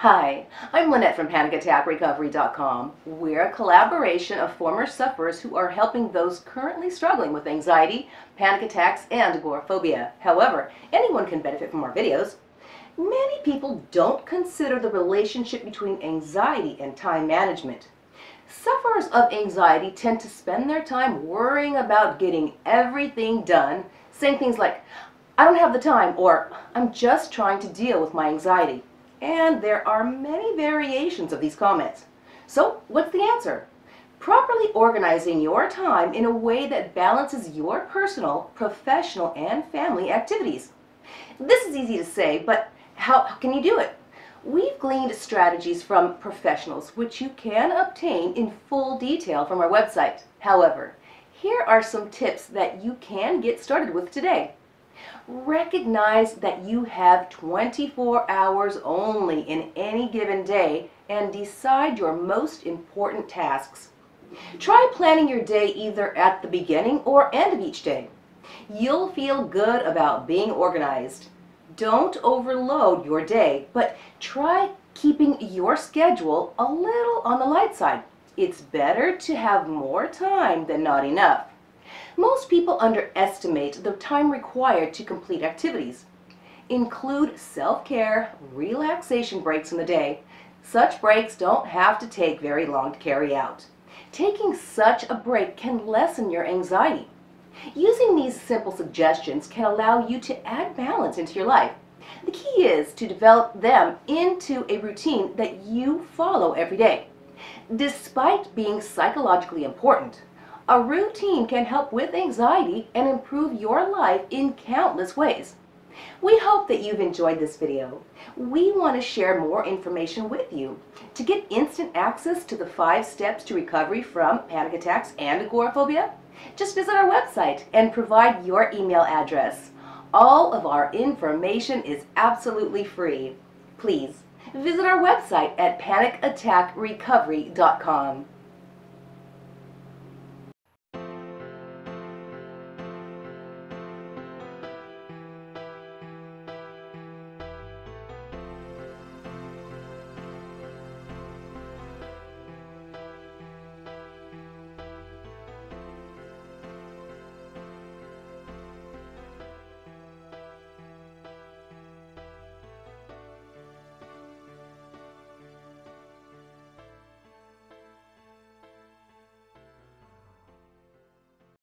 Hi, I'm Lynette from PanicAttackRecovery.com. We're a collaboration of former sufferers who are helping those currently struggling with anxiety, panic attacks, and agoraphobia. However, anyone can benefit from our videos. Many people don't consider the relationship between anxiety and time management. Sufferers of anxiety tend to spend their time worrying about getting everything done, saying things like, I don't have the time, or I'm just trying to deal with my anxiety. And there are many variations of these comments. So what's the answer? Properly organizing your time in a way that balances your personal, professional, and family activities. This is easy to say, but how, can you do it? We've gleaned strategies from professionals which you can obtain in full detail from our website. However, here are some tips that you can get started with today. Recognize that you have 24 hours only in any given day and decide your most important tasks. Try planning your day either at the beginning or end of each day. You'll feel good about being organized. Don't overload your day, but try keeping your schedule a little on the light side. It's better to have more time than not enough. Most people underestimate the time required to complete activities. Include self-care, relaxation breaks in the day. Such breaks don't have to take very long to carry out. Taking such a break can lessen your anxiety. Using these simple suggestions can allow you to add balance into your life. The key is to develop them into a routine that you follow every day. Despite being psychologically important, a routine can help with anxiety and improve your life in countless ways. We hope that you've enjoyed this video. We want to share more information with you. To get instant access to the five steps to recovery from panic attacks and agoraphobia, just visit our website and provide your email address. All of our information is absolutely free. Please visit our website at panicattackrecovery.com.